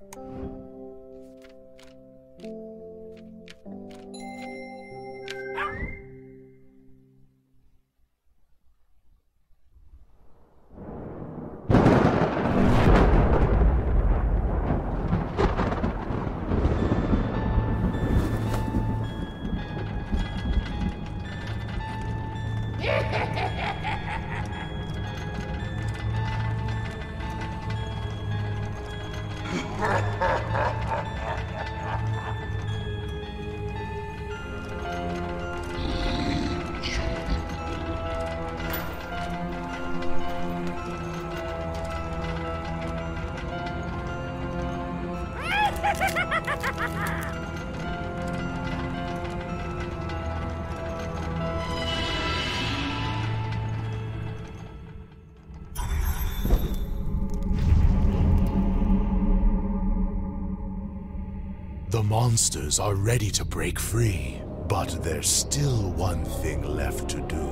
Ha ha ha! Ha ha ha! The monsters are ready to break free, but there's still one thing left to do.